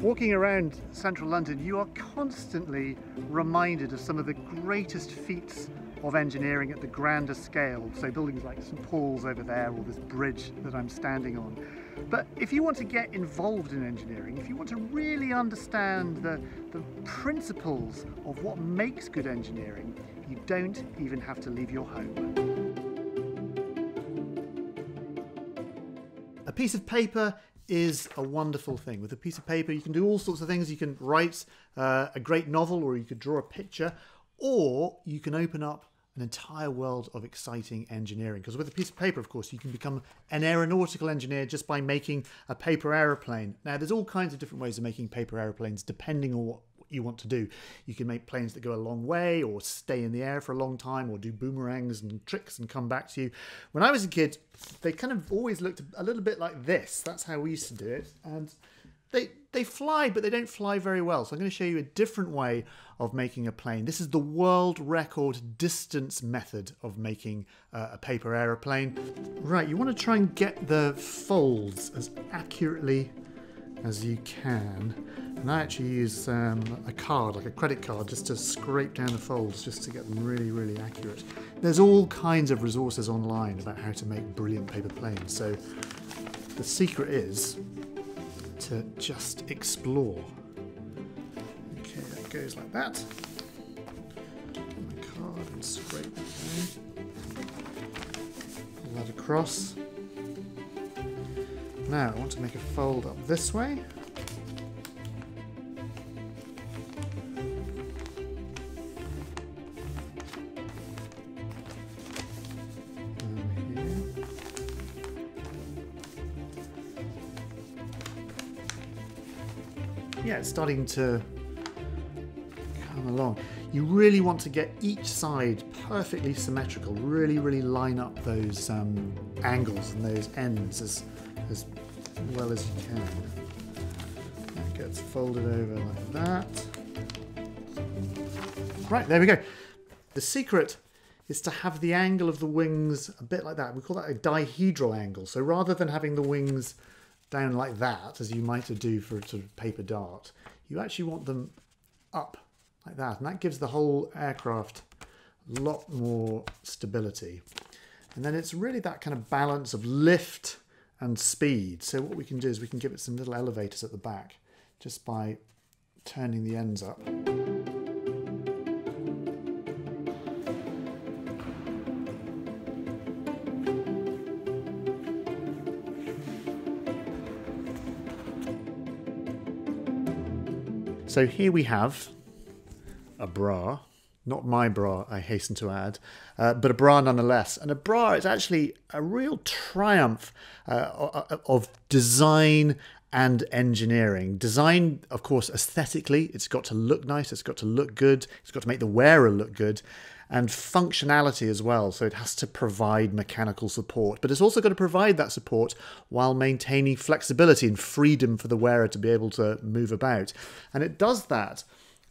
Walking around central London, you are constantly reminded of some of the greatest feats of engineering at the grander scale. So buildings like St Paul's over there, or this bridge that I'm standing on. But if you want to get involved in engineering, if you want to really understand the, the principles of what makes good engineering, you don't even have to leave your home. A piece of paper is a wonderful thing. With a piece of paper, you can do all sorts of things. You can write uh, a great novel, or you could draw a picture, or you can open up an entire world of exciting engineering. Because with a piece of paper, of course, you can become an aeronautical engineer just by making a paper aeroplane. Now, there's all kinds of different ways of making paper aeroplanes depending on what you want to do. You can make planes that go a long way or stay in the air for a long time or do boomerangs and tricks and come back to you. When I was a kid, they kind of always looked a little bit like this. That's how we used to do it. And they they fly, but they don't fly very well. So I'm going to show you a different way of making a plane. This is the world record distance method of making uh, a paper aeroplane. Right, you want to try and get the folds as accurately as you can. And I actually use um, a card, like a credit card, just to scrape down the folds, just to get them really, really accurate. There's all kinds of resources online about how to make brilliant paper planes. So the secret is to just explore. Okay, that goes like that. My card and scrape it down. Pull that across. Now I want to make a fold up this way. yeah, it's starting to come along. You really want to get each side perfectly symmetrical, really, really line up those um, angles and those ends as, as well as you can. That gets folded over like that. Right, there we go. The secret is to have the angle of the wings a bit like that. We call that a dihedral angle. So rather than having the wings down like that, as you might do for a sort of paper dart, you actually want them up like that. And that gives the whole aircraft a lot more stability. And then it's really that kind of balance of lift and speed. So what we can do is we can give it some little elevators at the back just by turning the ends up. So here we have a bra, not my bra, I hasten to add, uh, but a bra nonetheless. And a bra is actually a real triumph uh, of design and engineering. Design, of course, aesthetically, it's got to look nice, it's got to look good, it's got to make the wearer look good and functionality as well. So it has to provide mechanical support, but it's also got to provide that support while maintaining flexibility and freedom for the wearer to be able to move about. And it does that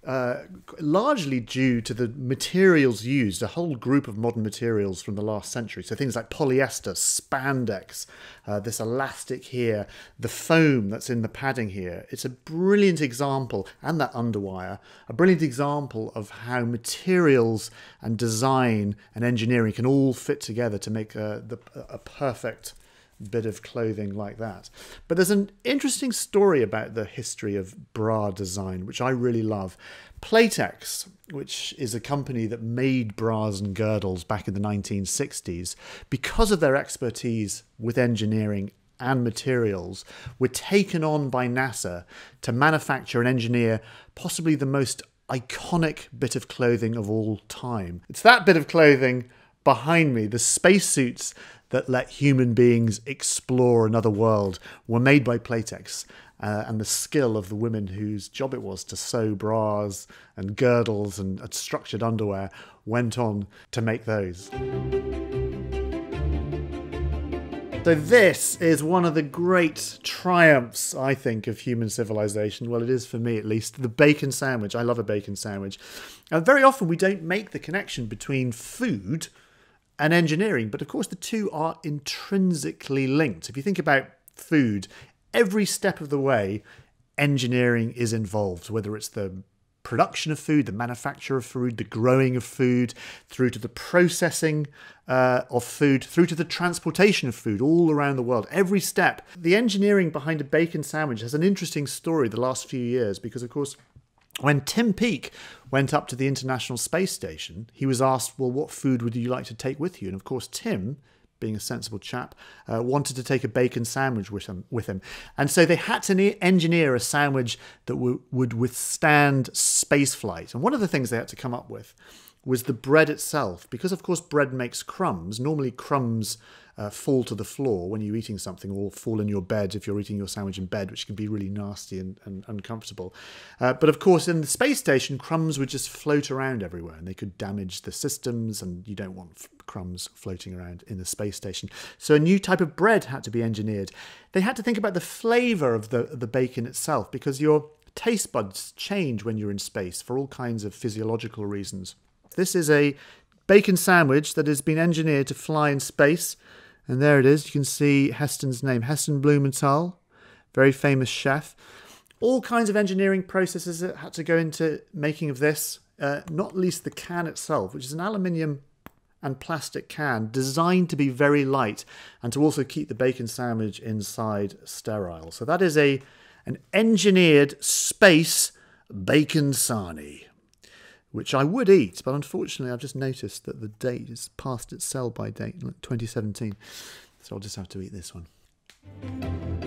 uh, largely due to the materials used, a whole group of modern materials from the last century. So things like polyester, spandex, uh, this elastic here, the foam that's in the padding here. It's a brilliant example, and that underwire, a brilliant example of how materials and design and engineering can all fit together to make a, the, a perfect bit of clothing like that. But there's an interesting story about the history of bra design, which I really love. Playtex, which is a company that made bras and girdles back in the 1960s, because of their expertise with engineering and materials, were taken on by NASA to manufacture and engineer possibly the most iconic bit of clothing of all time. It's that bit of clothing behind me, the spacesuits that let human beings explore another world were made by Playtex. Uh, and the skill of the women whose job it was to sew bras and girdles and, and structured underwear went on to make those. So, this is one of the great triumphs, I think, of human civilization. Well, it is for me at least. The bacon sandwich. I love a bacon sandwich. And very often we don't make the connection between food and engineering. But of course, the two are intrinsically linked. If you think about food, every step of the way, engineering is involved, whether it's the production of food, the manufacture of food, the growing of food, through to the processing uh, of food, through to the transportation of food all around the world. Every step. The engineering behind a bacon sandwich has an interesting story the last few years because, of course, when Tim Peake went up to the International Space Station, he was asked, Well, what food would you like to take with you? And of course, Tim being a sensible chap, uh, wanted to take a bacon sandwich with him, with him. And so they had to engineer a sandwich that would withstand space flight. And one of the things they had to come up with was the bread itself. Because, of course, bread makes crumbs. Normally, crumbs uh, fall to the floor when you're eating something or fall in your bed if you're eating your sandwich in bed, which can be really nasty and, and uncomfortable. Uh, but of course, in the space station, crumbs would just float around everywhere and they could damage the systems, and you don't want crumbs floating around in the space station. So a new type of bread had to be engineered. They had to think about the flavour of the, the bacon itself because your taste buds change when you're in space for all kinds of physiological reasons. This is a bacon sandwich that has been engineered to fly in space. And there it is. You can see Heston's name, Heston Blumenthal, very famous chef. All kinds of engineering processes that had to go into making of this, uh, not least the can itself, which is an aluminium and plastic can designed to be very light and to also keep the bacon sandwich inside sterile. So that is a an engineered space bacon sarnie which I would eat, but unfortunately, I've just noticed that the date is past its sell by date, 2017. So I'll just have to eat this one.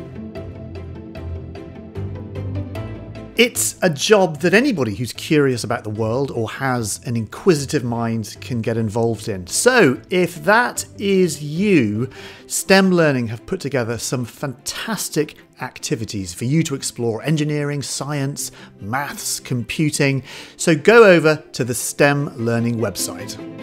It's a job that anybody who's curious about the world or has an inquisitive mind can get involved in. So, if that is you, STEM Learning have put together some fantastic activities for you to explore engineering, science, maths, computing. So, go over to the STEM Learning website.